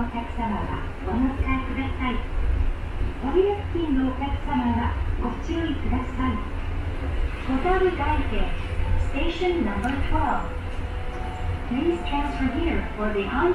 のお客様はお乗り換えください。降り付近のお客様はご注意ください。小樽外駅 Station No.12 Please transfer here for the 阪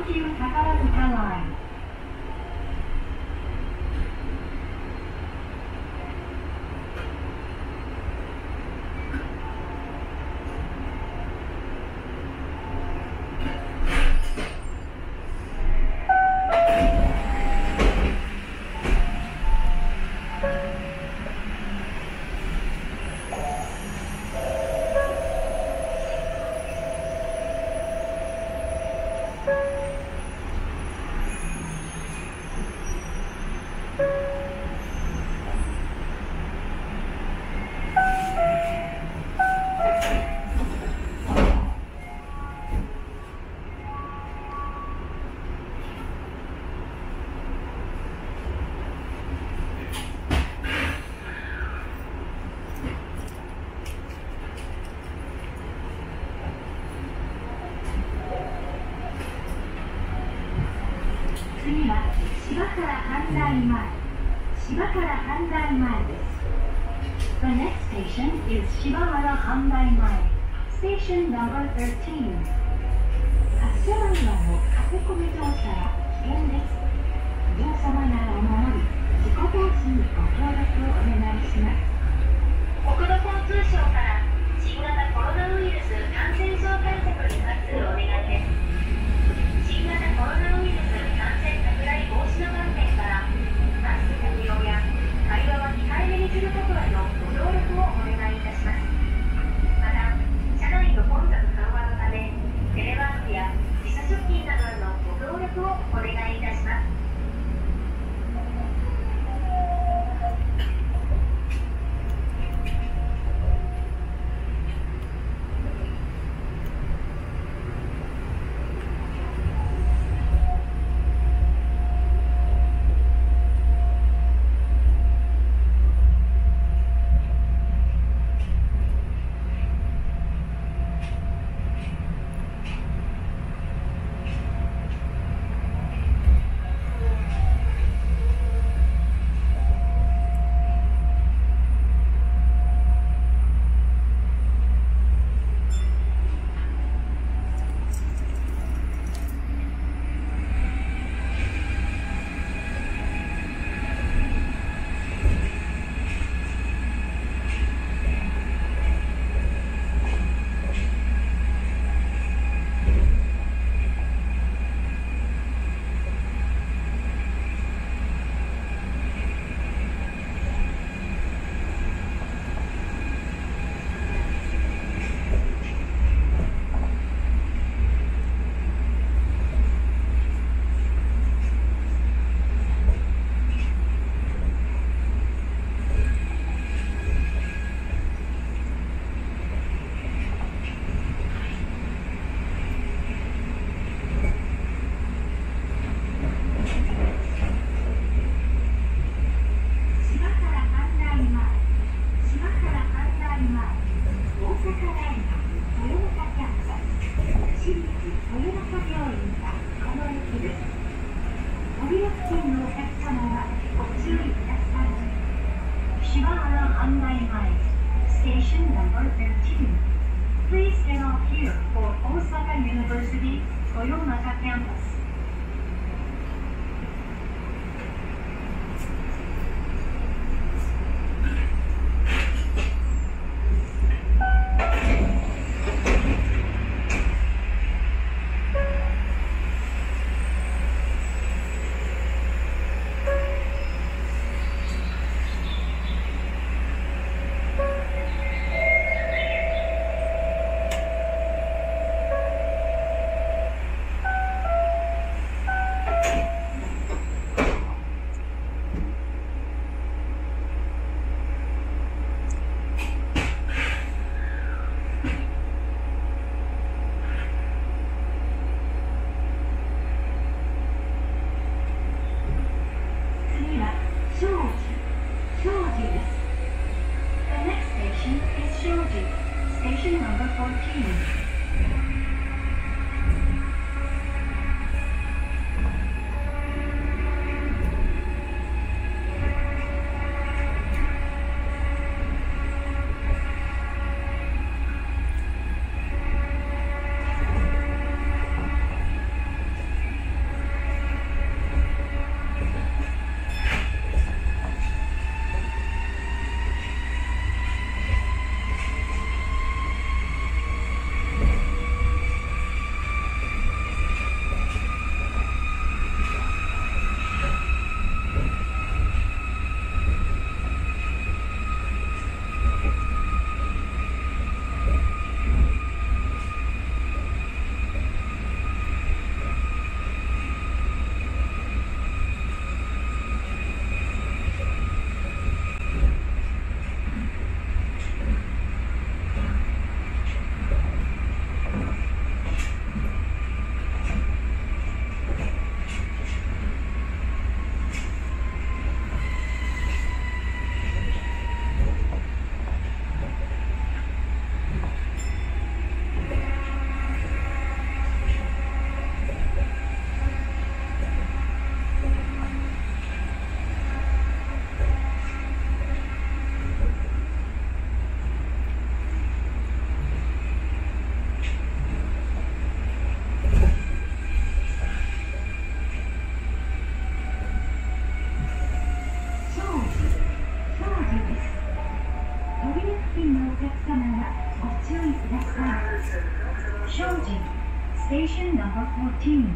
number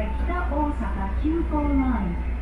北大阪急行前。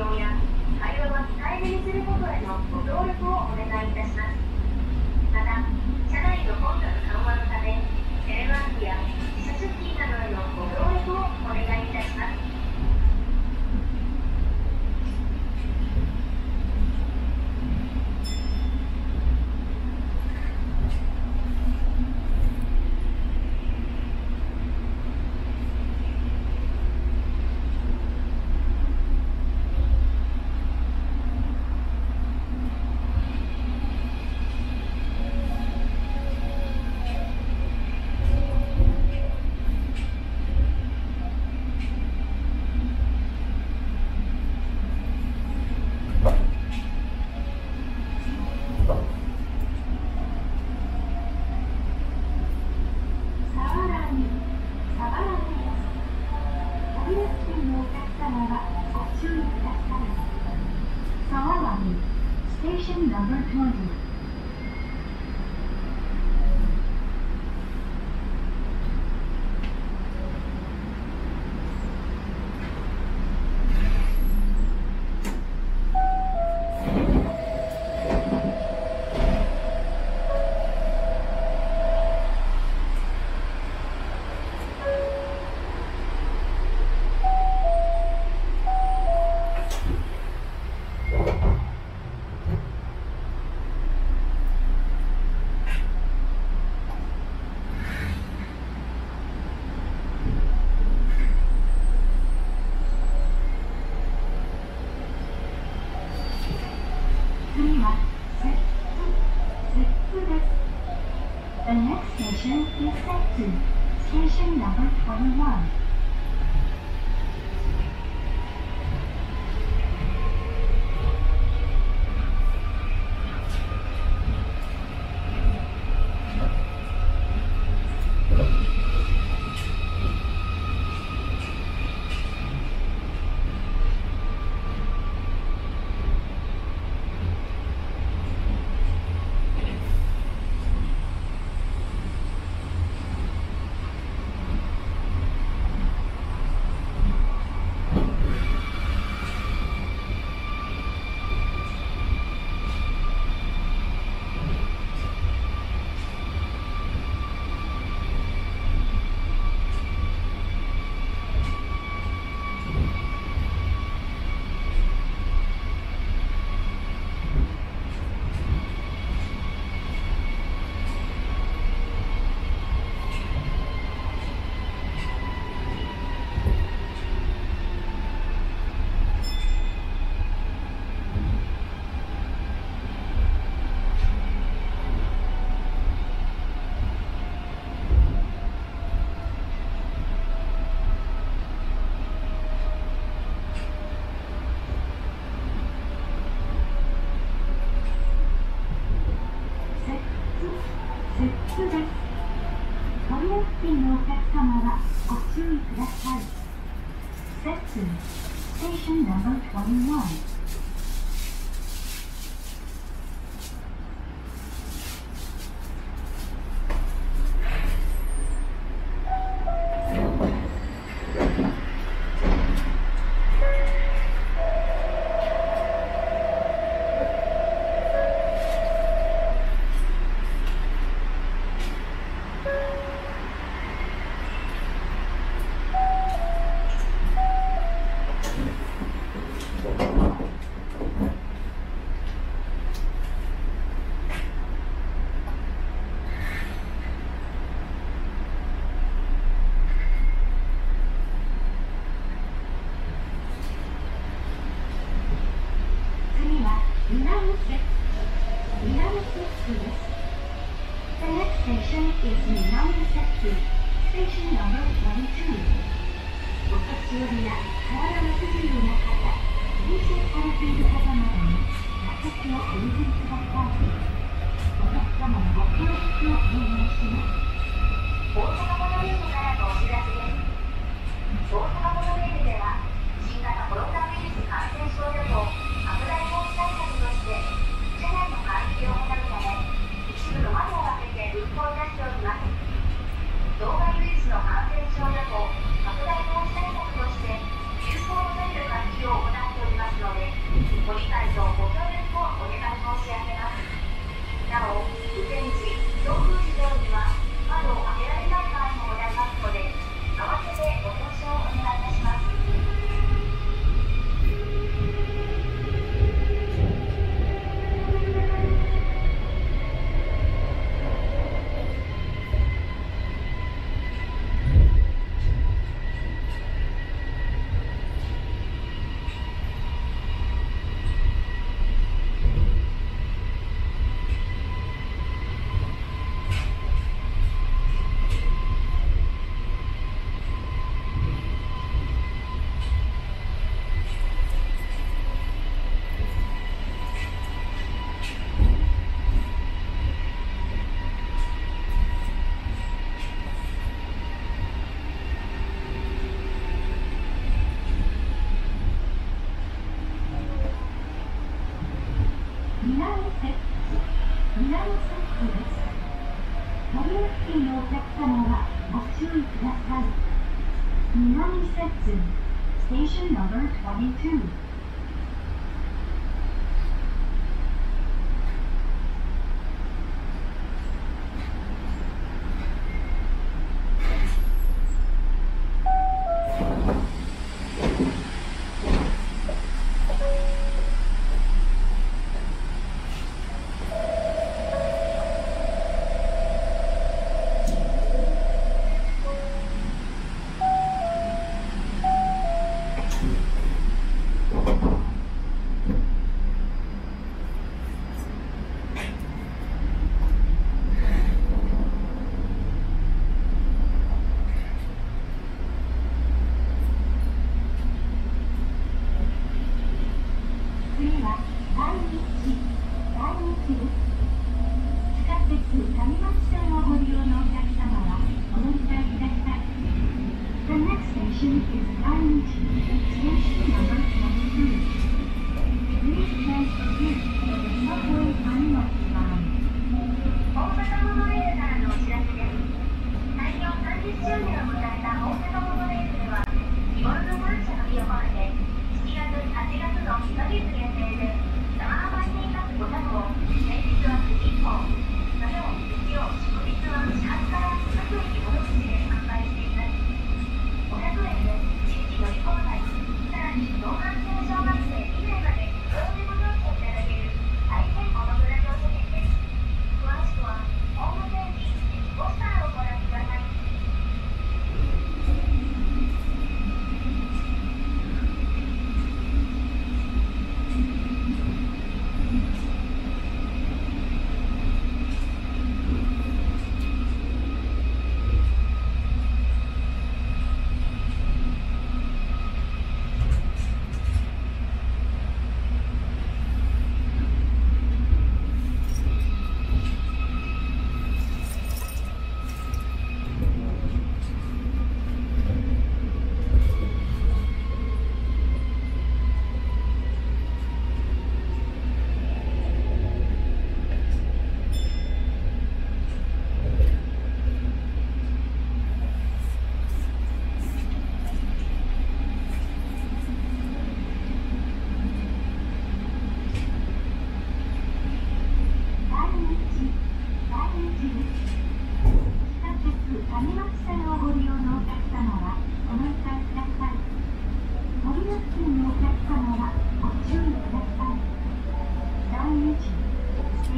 用や会話は控えめにすることへのご協力をお願いいたします。また社内の混雑緩和のためテレワークや自社出勤などへの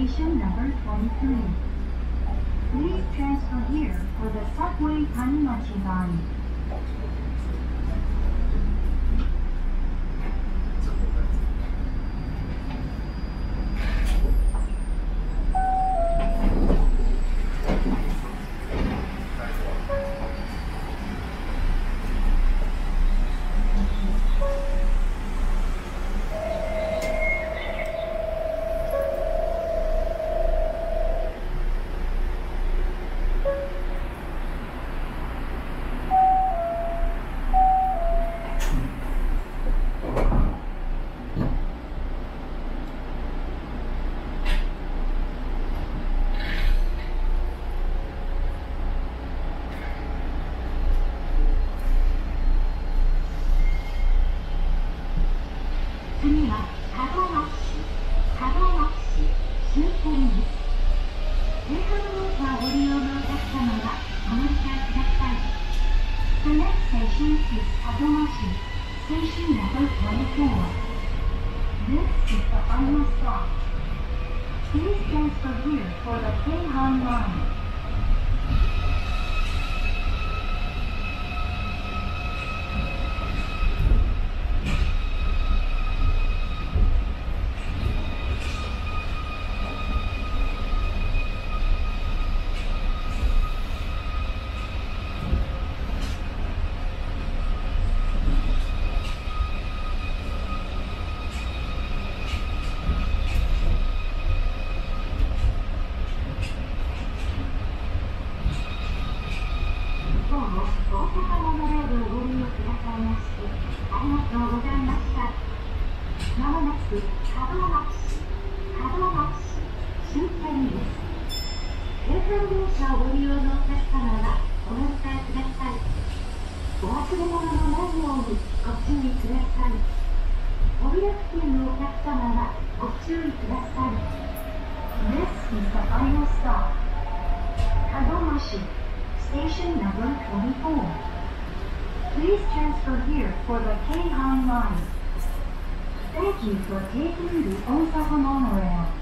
station number 23. Please transfer here for the subway Kanimachi line. This is the final stop. Please transfer here for the Keihan Line. taking the Osaka monorail.